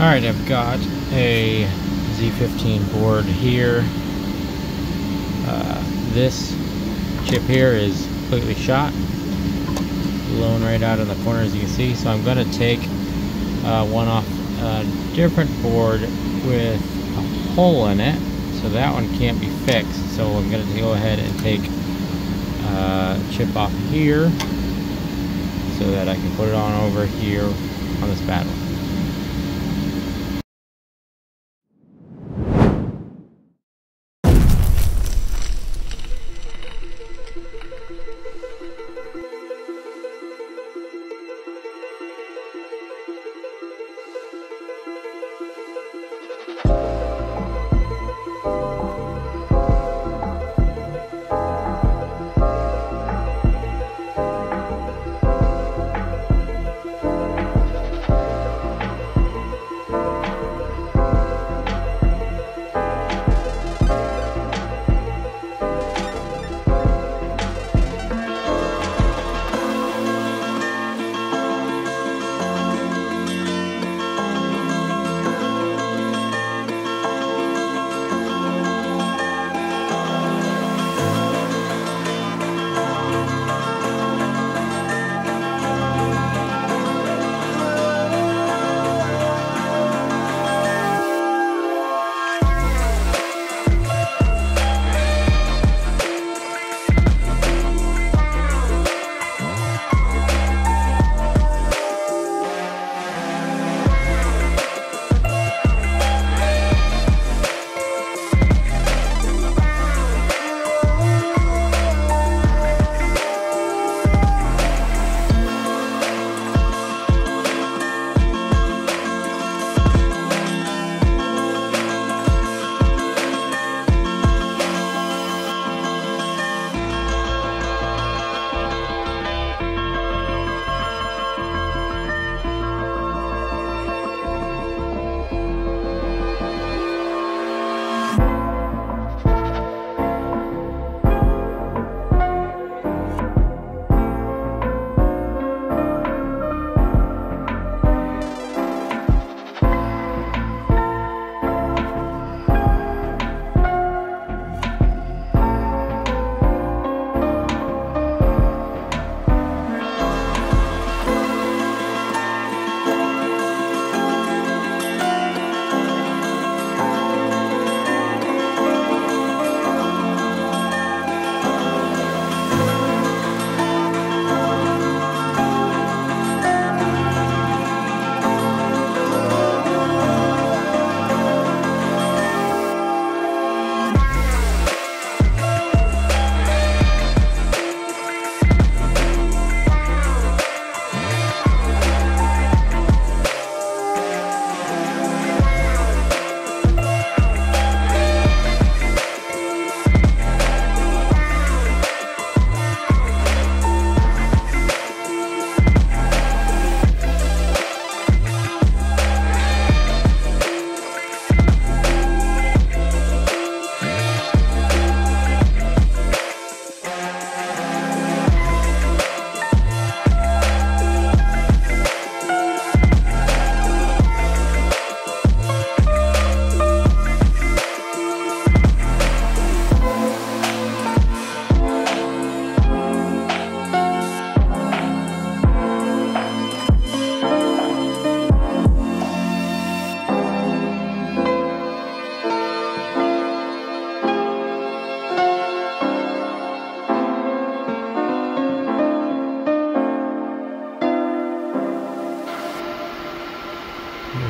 Alright, I've got a Z15 board here. Uh, this chip here is completely shot. Blown right out in the corner as you can see. So I'm going to take uh, one off a different board with a hole in it. So that one can't be fixed. So I'm going to go ahead and take uh, chip off here so that I can put it on over here on this bad one.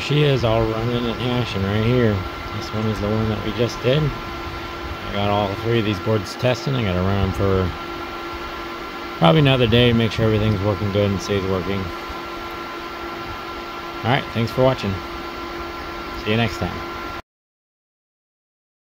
There she is all running and hashing right here. This one is the one that we just did. I got all three of these boards testing. I gotta run them for probably another day to make sure everything's working good and stays working. Alright, thanks for watching. See you next time.